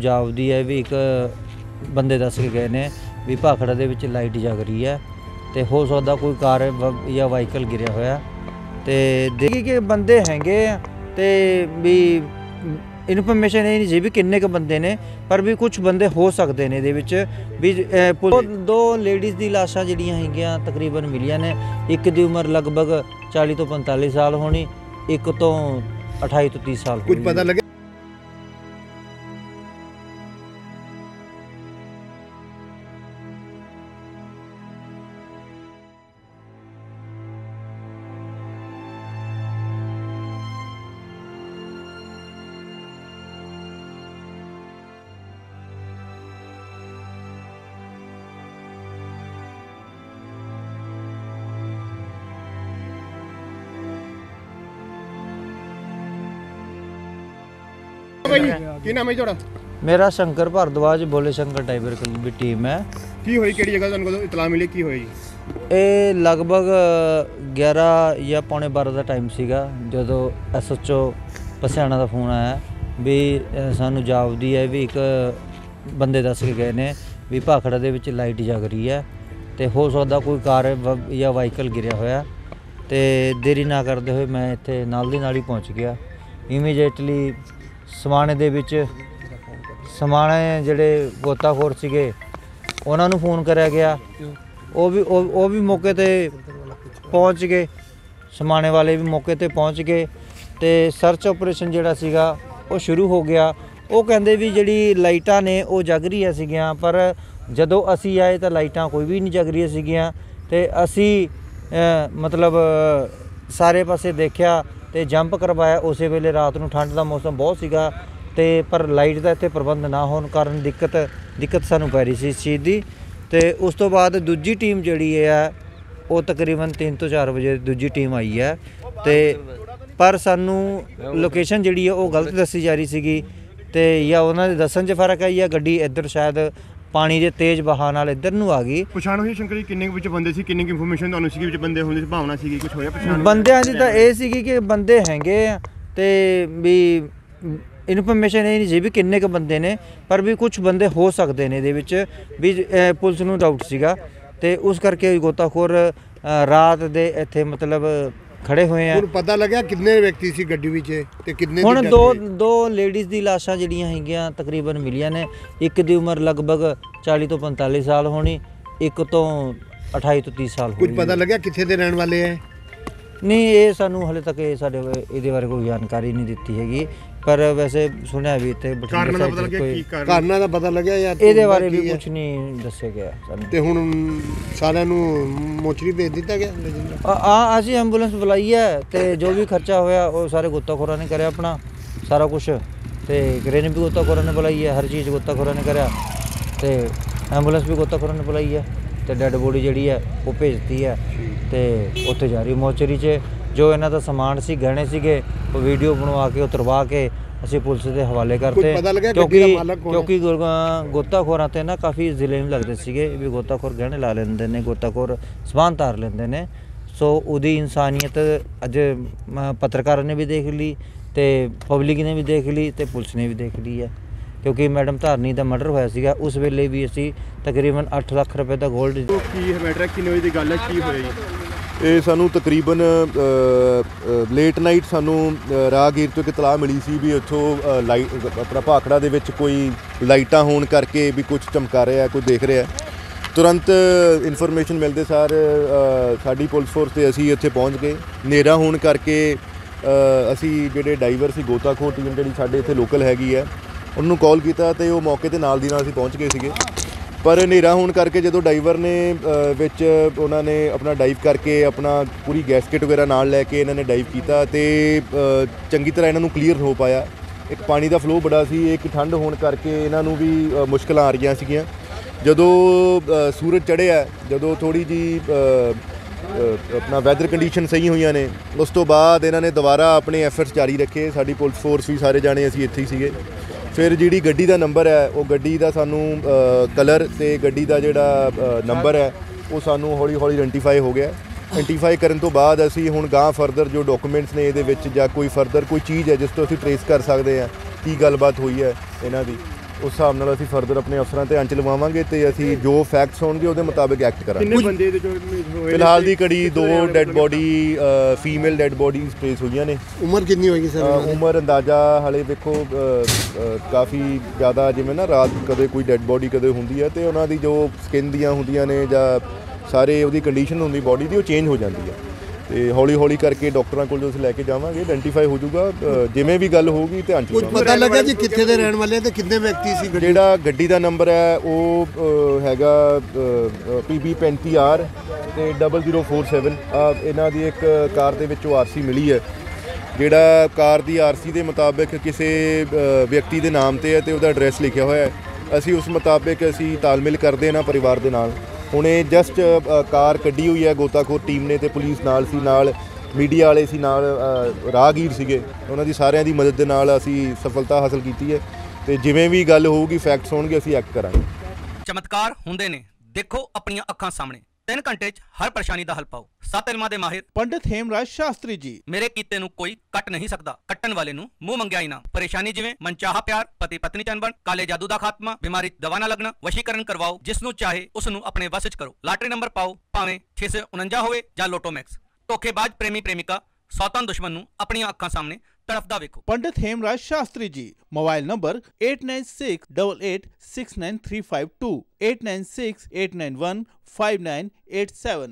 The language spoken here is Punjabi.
ਜਾਪਦੀ ਹੈ ਵੀ ਇੱਕ ਬੰਦੇ ਦੱਸ ਕੇ ਗਏ ਨੇ ਵੀ ਭਾਖੜਾ ਦੇ ਵਿੱਚ ਲਾਈਟ ਜਗ ਰਹੀ ਹੈ ਤੇ ਹੋ ਸਕਦਾ ਕੋਈ ਕਾਰ ਜਾਂ ਵਾਹੀਕਲ ਗਿਰਿਆ ਹੋਇਆ ਤੇ ਦੇਖੀ ਕਿ ਬੰਦੇ ਹੈਗੇ ਆ ਤੇ ਵੀ ਇਨਫੋਰਮੇਸ਼ਨ ਇਹ ਨਹੀਂ ਜੀ ਵੀ ਕਿੰਨੇ ਕ ਬੰਦੇ ਨੇ ਪਰ ਵੀ ਕੁਝ ਬੰਦੇ ਹੋ ਸਕਦੇ ਨੇ ਇਹਦੇ ਵਿੱਚ ਵੀ ਦੋ ਲੇਡੀਜ਼ ਦੀ ਲਾਸ਼ਾਂ ਜਿਹੜੀਆਂ ਹੈਗੀਆਂ ਤਕਰੀਬਨ ਮਿਲੀਆਂ ਨੇ ਇੱਕ ਦੀ ਉਮਰ ਲਗਭਗ 40 ਤੋਂ 45 ਸਾਲ ਹੋਣੀ ਇੱਕ ਤੋਂ 28 ਤੋਂ 30 ਸਾਲ ਕੁਝ। ਪਤਾ ਲੱਗਿਆ ਭਾਈ ਕੀ ਨਾਮ ਹੈ ਜੀ ਤੁਹਾਡਾ? ਮੇਰਾ ਸ਼ੰਕਰ ਭਾਰਦਵਾਜ ਬੋਲੇ ਸ਼ੰਕਰ ਟਾਈਬਰ ਕਲੱਬ ਦੀ ਟੀਮ ਹੈ। ਕੀ ਹੋਈ ਕਿਹੜੀ ਜਗ੍ਹਾ ਤੁਹਾਨੂੰ ਕਦੋਂ ਇਤਲਾਹ ਮਿਲੀ ਕੀ ਜੀ ਇਹ ਲਗਭਗ 11 ਜਾਂ ਪੌਣੇ 12 ਦਾ ਟਾਈਮ ਸੀਗਾ ਜਦੋਂ ਐਸਐਚਓ ਪਸਿਆਣਾ ਦਾ ਫੋਨ ਆਇਆ ਵੀ ਸਾਨੂੰ ਜਾਪਦੀ ਹੈ ਵੀ ਇੱਕ ਬੰਦੇ ਦੱਸ ਕੇ ਗਏ ਨੇ ਵੀ ਭਾਖੜਾ ਦੇ ਵਿੱਚ ਲਾਈਟ ਜਗ ਰਹੀ ਹੈ ਤੇ ਹੋ ਸਕਦਾ ਕੋਈ ਕਾਰ ਜਾਂ ਵਾਹੀਕਲ ਗਿਰਿਆ ਹੋਇਆ। ਤੇ ਦੇਰੀ ਨਾ ਕਰਦੇ ਹੋਏ ਮੈਂ ਇੱਥੇ ਨਾਲ ਦੀ ਨਾਲ ਹੀ ਪਹੁੰਚ ਗਿਆ। ਇਮੀਡੀਏਟਲੀ ਸਮਾਣੇ ਦੇ ਵਿੱਚ ਸਮਾਣੇ ਜਿਹੜੇ ਗੋਤਾਖੋਰ ਸੀਗੇ, ਉਹਨਾਂ ਨੂੰ ਫੋਨ ਕਰਿਆ ਗਿਆ। ਉਹ ਵੀ, ਉਹ ਉਹ ਵੀ ਮੌਕੇ ਤੇ ਪਹੁੰਚ ਗਏ। ਸਮਾਣੇ ਵਾਲੇ ਵੀ ਮੌਕੇ ਤੇ ਪਹੁੰਚ ਗਏ ਤੇ ਸਰਚ ਆਪਰੇਸ਼ਨ ਜਿਹੜਾ ਸੀਗਾ, ਉਹ ਸ਼ੁਰੂ ਹੋ ਗਿਆ। ਉਹ ਕਹਿੰਦੇ ਵੀ ਜਿਹੜੀ ਲਾਈਟਾਂ ਨੇ, ਉਹ ਜਗ ਰਹੀਆਂ ਸੀਗੀਆਂ, ਪਰ ਜਦੋਂ ਅਸੀਂ ਆਏ ਤਾਂ ਲਾਈਟਾਂ ਕੋਈ ਵੀ ਨਹੀਂ ਜਗ ਰਹੀਆਂ ਸੀਗੀਆਂ ਤੇ ਅਸੀਂ ਮਤਲਬ ਸਾਰੇ ਪਾਸੇ ਦੇਖਿਆ ਤੇ ਜੰਪ ਕਰਵਾਇਆ ਉਸੇ ਵੇਲੇ ਰਾਤ ਨੂੰ ਠੰਡ ਦਾ ਮੌਸਮ ਬਹੁਤ ਸੀਗਾ ਤੇ ਪਰ ਲਾਈਟ ਦਾ ਇੱਥੇ ਪ੍ਰਬੰਧ ਨਾ ਹੋਣ ਕਾਰਨ ਦਿੱਕਤ ਦਿੱਕਤ ਸਾਨੂੰ ਪੈ ਰਹੀ ਸੀ ਇਸ ਚੀਜ਼ ਦੀ। ਤੇ ਉਸ ਤੋਂ ਬਾਅਦ ਦੂਜੀ ਟੀਮ ਜਿਹੜੀ ਹੈ ਉਹ ਤਕਰੀਬਨ 3 ਤੋਂ 4 ਵਜੇ ਦੂਜੀ ਟੀਮ ਆਈ ਹੈ ਤੇ ਪਰ ਸਾਨੂੰ ਲੋਕੇਸ਼ਨ ਜਿਹੜੀ ਹੈ ਉਹ ਗਲਤ ਦੱਸੀ ਜਾ ਰਹੀ ਸੀਗੀ। ਤੇ ਜਾਂ ਉਹਨਾਂ ਦੇ ਦੱਸਣ 'ਚ ਫ਼ਰਕ ਹੈ ਜਾਂ ਗੱਡੀ ਇੱਧਰ ਸ਼ਾਇਦ ਪਾਣੀ ਦੇ ਤੇਜ਼ ਵਹਾਅ ਨਾਲ ਇੱਧਰ ਨੂੰ ਆ ਗਈ। ਪਛਾਣ ਹੋਈ ਸ਼ੰਕਰ ਜੀ ਕਿੰਨੇ ਕੁ ਵਿੱਚ ਬੰਦੇ ਸੀ ਕਿੰਨੀ ਇਨਫੋਰਮੇਸ਼ਨ ਤੁਹਾਨੂੰ ਸੀ ਕਿ ਵਿੱਚ ਬੰਦੇ ਹੁੰਦੇ ਸੀ ਭਾਵਨਾ ਸੀਗੀ ਕੁਝ ਹੋਇਆ ਪਛਾਣ ਬੰਦਿਆਂ ਦੀ ਤਾਂ ਇਹ ਸੀਗੀ ਕਿ ਬੰਦੇ ਹੈਗੇ ਆ ਤੇ ਵੀ ਇਨਫੋਰਮੇਸ਼ਨ ਇਹ ਨਹੀਂ ਜੀ ਵੀ ਕਿੰਨੇ ਕ ਬੰਦੇ ਨੇ ਪਰ ਵੀ ਕੁਝ ਬੰਦੇ ਹੋ ਸਕਦੇ ਨੇ ਇਹਦੇ ਵਿੱਚ। ਵੀ ਪੁਲਿਸ ਨੂੰ ਡਾਊਟ ਸੀਗਾ ਤੇ ਉਸ ਕਰਕੇ ਗੋਤਾਖੋਰ ਰਾਤ ਦੇ ਇੱਥੇ ਮਤਲਬ ਖੜੇ ਹੋਏ ਆ। ਹੁਣ ਪਤਾ ਲੱਗਿਆ ਕਿੰਨੇ ਵਿਅਕਤੀ ਸੀ ਗੱਡੀ ਵਿੱਚ ਤੇ ਕਿੰਨੇ ਹੁਣ ਦੋ? ਦੋ ਲੇਡੀਜ਼ ਦੀ ਲਾਸ਼ਾਂ ਜਿਹੜੀਆਂ ਹੈਗੀਆਂ ਤਕਰੀਬਨ ਮਿਲੀਆਂ ਨੇ। ਇੱਕ ਦੀ ਉਮਰ ਲਗਭਗ 40 ਤੋਂ 45 ਸਾਲ ਹੋਣੀ ਇੱਕ ਤੋਂ 28 ਤੋਂ 30 ਸਾਲ ਕੁਝ ਹੋਣੀ ਪਤਾ ਲੱਗਿਆ ਕਿੱਥੇ ਦੇ ਰਹਿਣ ਵਾਲੇ ਹੈ ਨਹੀਂ ਇਹ ਸਾਨੂੰ ਹਲੇ ਤੱਕ ਇਹ ਸਾਡੇ ਇਹਦੇ ਬਾਰੇ ਕੋਈ ਜਾਣਕਾਰੀ ਨਹੀਂ ਦਿੱਤੀ ਹੈਗੀ। ਪਰ ਵੈਸੇ ਸੁਣਿਆ ਵੀ ਇੱਥੇ ਬਠਿੰਡੇ ਕਾਰਨ ਦਾ side ਪਤਾ ਲੱਗਿਆ ਕੋਈ- ਕੀ ਕਾਰਨ? ਕਾਰਨਾਂ ਦਾ ਪਤਾ ਲੱਗਿਆ ਯਾਰ ਇਹਦੇ ਬਾਰੇ ਵੀ? ਕੁਝ ਨਹੀਂ ਦੱਸਿਆ ਗਿਆ ਸਾਨੂੰ। ਤੇ ਹੁਣ ਸਾਰਿਆਂ ਨੂੰ ਮੋਚਰੀ ਭੇਜ ਦਿੱਤਾ ਗਿਆ? ਆ ਆ ਅਸੀਂ ਐਂਬੂਲੈਂਸ ਬੁਲਾਈ ਹੈ ਤੇ ਜੋ ਵੀ ਖਰਚਾ ਹੋਇਆ ਉਹ ਸਾਰੇ ਗੋਤਾਖੋਰਾਂ ਨੇ ਕਰਿਆ ਆਪਣਾ ਸਾਰਾ ਕੁਝ ਤੇ ਗ੍ਰੇਨ ਵੀ ਗੋਤਾਖੋਰਾਂ ਨੇ ਬੁਲਾਈ ਹੈ ਹਰ ਚੀਜ਼ ਗੋਤਾਖੋਰਾਂ ਨੇ ਕਰਿਆ। ਤੇ ਐਂਬੂਲੈਂਸ ਵੀ ਗੋਤਾਖੋਰਾਂ ਨੇ ਬੁਲਾਈ ਹੈ ਤੇ ਡੈੱਡ ਬੋਡੀ ਜਿਹੜੀ ਹੈ ਉਹ ਭੇਜਤੀ ਹੈ। ਤੇ ਉੱਥੇ ਜਾ ਰਹੀ ਮੋਚਰੀ 'ਚ। ਜੋ ਇਹਨਾਂ ਦਾ ਸਮਾਨ ਸੀ ਗਹਿਣੇ ਸੀਗੇ ਉਹ ਵੀਡੀਓ ਬਣਵਾ ਕੇ ਉਤਰਵਾ ਕੇ ਅਸੀਂ ਪੁਲਿਸ ਦੇ ਹਵਾਲੇ ਕਰਤੇ ਕਿਉਂਕਿ? ਕਿਉਂਕਿ ਗੋਤਾਖੋਰਾਂ ਤੇ ਨਾ ਕਾਫੀ ਜ਼ਿਲ੍ਹੇ ਨੂੰ ਲੱਗਦੇ ਸੀਗੇ ਵੀ ਗੋਤਾਖੋਰ ਗਹਿਣੇ ਲਾ ਲੈਂਦੇ ਨੇ ਗੋਤਾਖੋਰ ਸਮਾਨ ਤਾਰ ਲੈਂਦੇ ਨੇ। ਸੋ ਉਹਦੀ ਇਨਸਾਨੀਅਤ ਅੱਜ ਪੱਤਰਕਾਰਾਂ ਨੇ ਵੀ ਦੇਖ ਲਈ ਤੇ ਪਬਲਿਕ ਨੇ ਵੀ ਦੇਖ ਲਈ ਤੇ ਪੁਲਿਸ ਨੇ ਵੀ ਦੇਖ ਲਈ ਹੈ। ਕਿਉਂਕਿ ਮੈਡਮ ਧਾਰਨੀ ਦਾ ਮਰਡਰ ਹੋਇਆ ਸੀਗਾ ਉਸ ਵੇਲੇ ਵੀ ਅਸੀਂ ਤਕਰੀਬਨ 8 ਲੱਖ ਰੁਪਏ ਦਾ 골ਡ ਕੀ ਹੈ ਮੈਟਰ ਕਿੰਨੇ ਵਜੇ ਦੀ ਗੱਲ ਹੈ? ਕੀ ਜੀ? ਇਹ ਸਾਨੂੰ ਤਕਰੀਬਨ ਲੇਟ ਨਾਈਟ ਸਾਨੂੰ ਅ, ਰਾਹਗੀਰ ਤੋਂ ਇੱਕ ਇਤਲਾਹ ਮਿਲੀ ਸੀ ਵੀ ਇੱਥੋਂ ਅ, ਲਾਈਟ ਆਪਣਾ ਭਾਖੜਾ ਦੇ ਵਿੱਚ ਕੋਈ ਲਾਈਟਾਂ ਹੋਣ ਕਰਕੇ ਵੀ ਕੁਝ ਚਮਕਾ ਰਿਹਾ ਕੋਈ ਦੇਖ ਰਿਹਾ। ਤੁਰੰਤ ਇਨਫੋਰਮੇਸ਼ਨ ਮਿਲਦੇ ਸਾਰ ਸਾਡੀ ਪੁਲਿਸ ਫੋਰਸ ਤੇ ਅਸੀਂ ਇੱਥੇ ਪਹੁੰਚ ਗਏ। ਨੇਰਾ ਹੋਣ ਕਰਕੇ ਅਸੀਂ ਜਿਹੜੇ ਡਾਈਵਰ ਸੀ ਗੋਤਾਖੋਰ ਟੀਮ ਜਿਹੜੀ ਸਾਡੇ ਇੱਥੇ ਲੋਕਲ ਹੈਗੀ ਹੈ ਉਹਨੂੰ ਕਾਲ ਕੀਤਾ ਤੇ ਉਹ ਮੌਕੇ ਤੇ ਨਾਲ ਦੀ ਨਾਲ ਅਸੀਂ ਪਹੁੰਚ ਗਏ ਸੀਗੇ। ਪਰ ਹਨੇਰਾ ਹੋਣ ਕਰਕੇ ਜਦੋਂ ਡਾਈਵਰ ਨੇ ਵਿੱਚ ਉਹਨਾਂ ਨੇ ਆਪਣਾ ਡਾਈਵ ਕਰਕੇ ਆਪਣਾ ਪੂਰੀ ਗੈਸਕਟ ਵਗੈਰਾ ਨਾਲ ਲੈ ਕੇ ਇਹਨਾਂ ਨੇ ਡਾਈਵ ਕੀਤਾ ਤੇ ਚੰਗੀ ਤਰ੍ਹਾਂ ਇਹਨਾਂ ਨੂੰ ਕਲੀਅਰ ਹੋ ਪਾਇਆ। ਇੱਕ ਪਾਣੀ ਦਾ ਫਲੋ ਬੜਾ ਸੀ ਇੱਕ ਠੰਡ ਹੋਣ ਕਰਕੇ ਇਹਨਾਂ ਨੂੰ ਵੀ ਅ, ਮੁਸ਼ਕਲਾਂ ਆ ਰਹੀਆਂ ਸੀਗੀਆਂ। ਜਦੋਂ ਸੂਰਜ ਚੜ੍ਹਿਆ ਜਦੋਂ ਥੋੜੀ ਜੀ ਆਪਣਾ ਵੈਦਰ ਕੰਡੀਸ਼ਨ ਸਹੀ ਹੋਈਆਂ ਨੇ ਉਸ ਤੋਂ ਬਾਅਦ ਇਹਨਾਂ ਨੇ ਦੁਬਾਰਾ ਆਪਣੇ ਐਫਰਟਸ ਜਾਰੀ ਰੱਖੇ। ਸਾਡੀ ਪੁਲਿਸ ਫੋਰਸ ਵੀ ਸਾਰੇ ਜਾਣੇ ਅਸੀਂ ਇੱਥੇ ਹੀ ਸੀਗੇ। ਫਿਰ ਜਿਹੜੀ ਗੱਡੀ ਦਾ ਨੰਬਰ ਹੈ, ਉਹ ਗੱਡੀ ਦਾ ਸਾਨੂੰ ਕਲਰ ਤੇ ਗੱਡੀ ਦਾ ਜਿਹੜਾ ਨੰਬਰ ਹੈ, ਉਹ ਸਾਨੂੰ ਹੌਲੀ ਹੌਲੀ ਆਇਡੈਂਟੀਫਾਈ ਹੋ ਗਿਆ। ਆਇਡੈਂਟੀਫਾਈ ਕਰਨ ਤੋਂ ਬਾਅਦ ਅਸੀਂ ਹੁਣ ਗਾਂ ਫਰਦਰ ਜੋ ਡਾਕੂਮੈਂਟਸ ਨੇ ਇਹਦੇ ਵਿੱਚ ਜਾਂ ਕੋਈ ਫਰਦਰ ਕੋਈ ਚੀਜ਼ ਹੈ, ਜਿਸ ਤੋਂ ਅਸੀਂ ਟਰੇਸ ਕਰ ਸਕਦੇ ਹਾਂ, ਕੀ ਗੱਲਬਾਤ ਹੋਈ ਹੈ, ਇਹਨਾਂ ਦੀ। ਉਸ ਹਿਸਾਬ ਨਾਲ ਅਸੀਂ ਫਰਦਰ ਆਪਣੇ ਅਫਸਰਾਂ ਤੇ ਅੰਚ ਲਵਾਵਾਂਗੇ ਤੇ ਅਸੀਂ ਜੋ ਫੈਕਟਸ ਹੋਣਗੇ ਉਹਦੇ ਮੁਤਾਬਕ ਐਕਟ ਕਰਾਂਗੇ। ਕਿੰਨੇ ਬੰਦੇ ਦੇ ਜੋ ਹੋਏ ਫਿਲਹਾਲ ਦੀ ਕੜੀ ਦੋ dead body female dead bodies trace ਹੋਈਆਂ ਨੇ। ਉਮਰ ਕਿੰਨੀ ਹੋਏਗੀ ਸਰ? ਉਮਰ ਅੰਦਾਜ਼ਾ ਹਲੇ ਵੇਖੋ ਕਾਫੀ ਜ਼ਿਆਦਾ ਜਿਵੇਂ ਨਾ ਰਾਤ ਕਦੇ ਕੋਈ ਡੈੱਡ ਬੋਡੀ ਕਦੇ ਹੁੰਦੀ ਹੈ ਤੇ ਉਹਨਾਂ ਦੀ ਜੋ ਸਕਿਨ ਦੀਆਂ ਹੁੰਦੀਆਂ ਨੇ ਜਾਂ ਸਾਰੇ ਉਹਦੀ ਕੰਡੀਸ਼ਨ ਹੁੰਦੀ ਬੋਡੀ ਦੀ ਉਹ ਚੇਂਜ ਹੋ ਜਾਂਦੀ ਹੈ ਤੇ ਹੌਲੀ ਹੌਲੀ ਕਰਕੇ ਡਾਕਟਰਾਂ ਕੋਲ ਜੋ ਅਸੀਂ ਲੈ ਕੇ ਜਾਵਾਂਗੇ ਆਇਡੈਂਟੀਫਾਈ ਹੋ ਜਾਊਗਾ ਜਿਵੇਂ ਵੀ ਗੱਲ ਹੋਊਗੀ ਧਿਆਨ ਚ ਕੁਝ ਪਤਾ ਲੱਗਾ ਜੀ ਕਿੱਥੇ ਦੇ ਰਹਿਣ ਵਾਲੇ ਤੇ ਕਿੰਨੇ ਵਿਅਕਤੀ ਸੀ ਗੱਡੀ ਜਿਹੜਾ ਗੱਡੀ ਦਾ ਨੰਬਰ ਹੈ ਉਹ ਹੈਗਾ PB 35R ਤੇ 0047 ਆ ਇਹਨਾਂ ਦੀ ਇੱਕ ਕਾਰ ਦੇ ਵਿੱਚੋਂ ਆਰਸੀ ਮਿਲੀ ਹੈ। ਜਿਹੜਾ ਕਾਰ ਦੀ ਆਰਸੀ ਦੇ ਮੁਤਾਬਕ ਕਿਸੇ ਵਿਅਕਤੀ ਦੇ ਨਾਮ ਤੇ ਹੈ ਤੇ ਉਹਦਾ ਐਡਰੈਸ ਲਿਖਿਆ ਹੋਇਆ ਹੈ। ਅਸੀਂ ਉਸ ਮੁਤਾਬਕ ਅਸੀਂ ਤਾਲਮੇਲ ਕਰਦੇ ਨਾ ਪਰਿਵਾਰ ਦੇ ਨਾਲ। ਹੁਣੇ ਜਸਟ ਕਾਰ ਕੱਢੀ ਹੋਈ ਹੈ ਗੋਤਾਖੋਰ ਟੀਮ ਨੇ ਤੇ ਪੁਲਿਸ ਨਾਲ ਸੀ, ਨਾਲ ਮੀਡੀਆ ਵਾਲੇ ਸੀ, ਨਾਲ ਰਾਹਗੀਰ ਸੀਗੇ। ਉਹਨਾਂ ਦੀ ਸਾਰਿਆਂ ਦੀ ਮਦਦ ਦੇ ਨਾਲ ਅਸੀਂ ਸਫਲਤਾ ਹਾਸਲ ਕੀਤੀ ਹੈ ਤੇ ਜਿਵੇਂ ਵੀ ਗੱਲ ਹੋਊਗੀ ਫੈਕਟਸ ਹੋਣਗੇ, ਅਸੀਂ ਐਕਟ ਕਰਾਂਗੇ। ਚਮਤਕਾਰ ਹੁੰਦੇ ਨੇ। ਦੇਖੋ ਆਪਣੀਆਂ ਅੱਖਾਂ ਸਾਹਮਣੇ। 3 ਘੰਟੇ 'ਚ ਹਰ ਪਰੇਸ਼ਾਨੀ ਦਾ ਹੱਲ ਪਾਓ। ਸੱਤ ਇਲਮਾਂ ਦੇ ਮਾਹਿਰ ਪੰਡਿਤ ਹੇਮਰਾਜ ਸ਼ਾਸਤਰੀ ਜੀ। ਮੇਰੇ ਕੀਤੇ ਨੂੰ ਕੋਈ ਕੱਟ ਨਹੀਂ ਸਕਦਾ। ਕੱਟਣ ਵਾਲੇ ਨੂੰ ਮੂੰਹ ਮੰਗਿਆ ਇਨਾਮ। ਪਰੇਸ਼ਾਨੀ ਜਿਵੇਂ ਮਨਚਾਹਾ ਪਿਆਰ ਪਤੀ ਪਤਨੀ ਚ ਅਣਬਣ ਕਾਲੇ ਜਾਦੂ ਦਾ ਖਾਤਮਾ ਬਿਮਾਰੀ ਦਵਾ ਨਾ ਲੱਗਣਾ ਵਸ਼ੀਕਰਨ ਕਰਵਾਓ ਜਿਸ ਨੂੰ ਚਾਹੇ ਉਸ ਨੂੰ ਆਪਣੇ ਵਸ 'ਚ ਕਰੋ। ਲਾਟਰੀ ਨੰਬਰ ਪਾਓ ਭਾਵੇਂ 649 ਹੋਵੇ ਜਾਂ ਲੋਟੋ ਮੈਕਸ ਧੋਖੇਬਾਜ਼ ਪ੍ਰੇਮੀ ਪ੍ਰੇਮਿਕਾ ਸੌਤਨ ਦੁਸ਼ਮਣ ਨੂੰ ਆਪਣੀਆਂ ਅੱਖਾਂ ਸਾਹਮਣੇ ਤੜਫਦਾ ਵੇਖੋ। ਪੰਡਿਤ ਹੇਮਰਾਜ ਸ਼ਾਸਤਰੀ ਜੀ ਮੋਬਾਈਲ ਨੰਬਰ 8968869352 8968915987